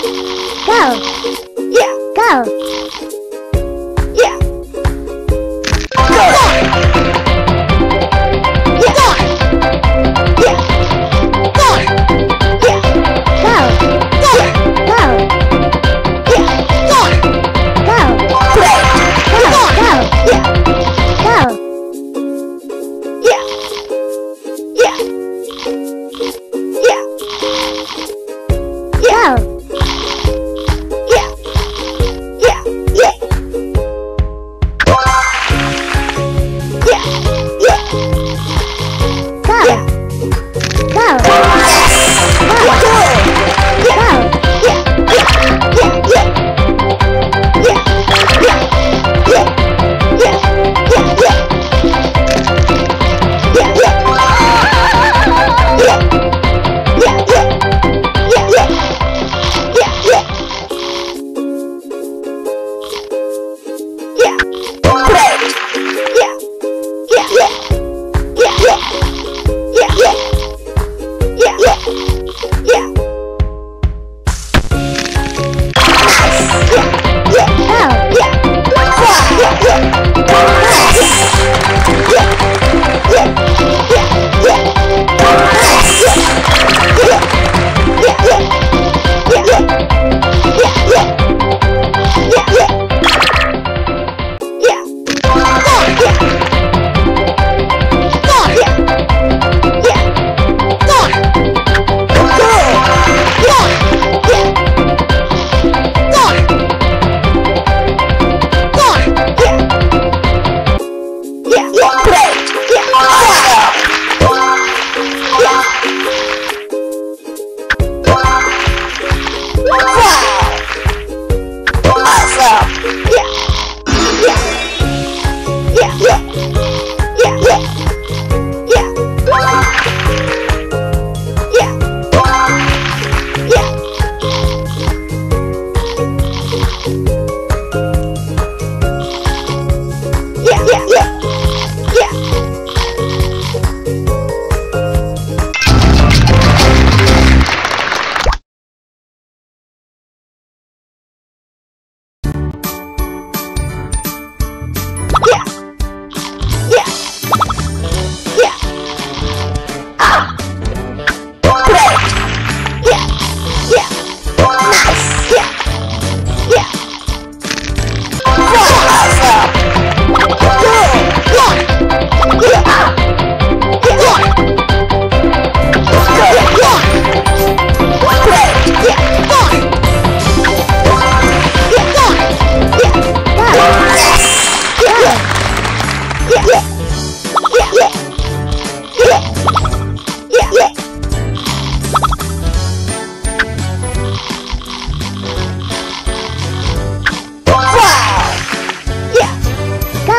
Go! Yeah! Go!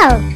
Oh.